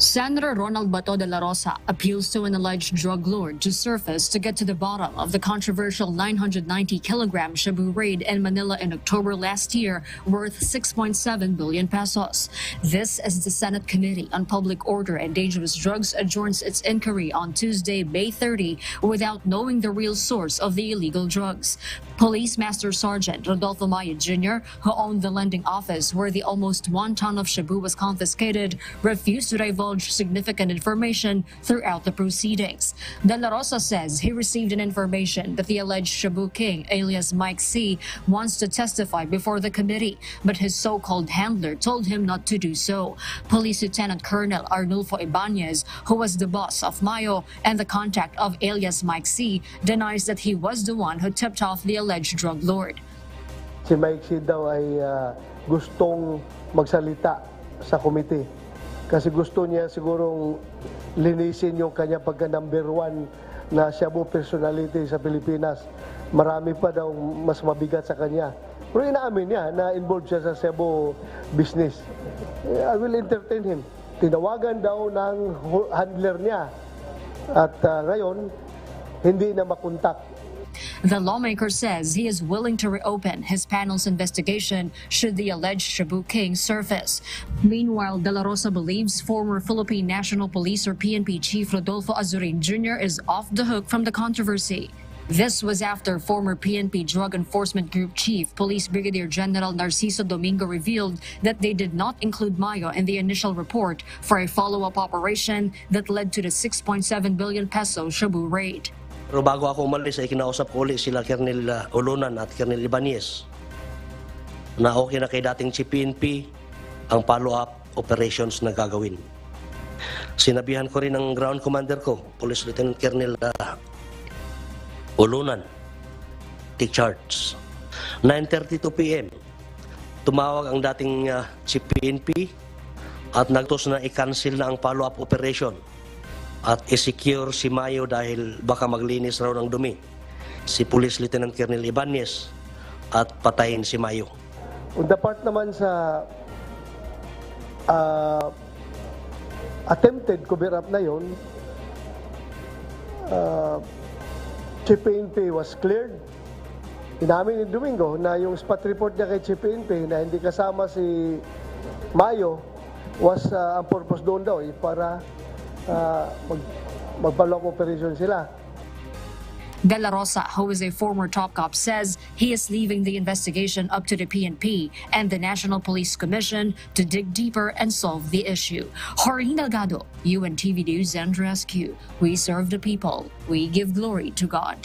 Senator Ronald Bato de la Rosa appeals to an alleged drug lord to surface to get to the bottom of the controversial 990 kilogram Shabu raid in Manila in October last year, worth 6.7 billion pesos. This as the Senate Committee on Public Order and Dangerous Drugs adjourns its inquiry on Tuesday, May 30, without knowing the real source of the illegal drugs. Police Master Sergeant Rodolfo Maya Jr., who owned the lending office where the almost one ton of Shabu was confiscated, refused to divulge significant information throughout the proceedings. De La Rosa says he received an information that the alleged Shabu King, alias Mike C, wants to testify before the committee, but his so-called handler told him not to do so. Police Lieutenant Colonel Arnulfo Ibanez, who was the boss of Mayo and the contact of alias Mike C, denies that he was the one who tipped off the alleged drug lord. Si Mike C daw ay ah, gustong magsalita sa komite kasi gusto niya sigurong linisin yung kanya pagka number one na Shabu personality sa Pilipinas. Marami pa daw mas mabigat sa kanya. Pero inaamin niya na involved siya sa Cebu business. Eh, I will entertain him. Tinawagan daw ng handler niya. At ah, ngayon, hindi na makontak The lawmaker says he is willing to reopen his panel's investigation should the alleged Shabu King surface. Meanwhile, De La Rosa believes former Philippine National Police or PNP Chief Rodolfo Azurin Jr. is off the hook from the controversy. This was after former PNP Drug Enforcement Group Chief Police Brigadier General Narciso Domingo revealed that they did not include Mayo in the initial report for a follow-up operation that led to the 6.7 billion peso Shabu raid. Pero bago ako umalis ay kinausap ko ulit sila Colonel uh, Ulunan at Colonel Ibanez na okay na kay dating si PNP ang follow-up operations na gagawin. Sinabihan ko rin ang ground commander ko, Police Lieutenant Colonel uh, Ulunan, take charge. 9.32 p.m. Tumawag ang dating uh, si PNP at nagtos na i-cancel na ang follow-up operation at i-secure si Mayo dahil baka maglinis raw ng dumi si Police Lieutenant Colonel Ibanez at patayin si Mayo. On the part naman sa ah, attempted cover-up na yun, uh, Chief PNP was cleared. Inamin ni Domingo na yung spot report niya kay Chief PNP na hindi kasama si Mayo was ah, ang purpose doon daw eh, para uh, mag, mag-follow-up operation sila. De La Rosa, who is a former top cop, says he is leaving the investigation up to the PNP and the National Police Commission to dig deeper and solve the issue. Jorge Delgado, UNTV News, Andres Q. We serve the people. We give glory to God.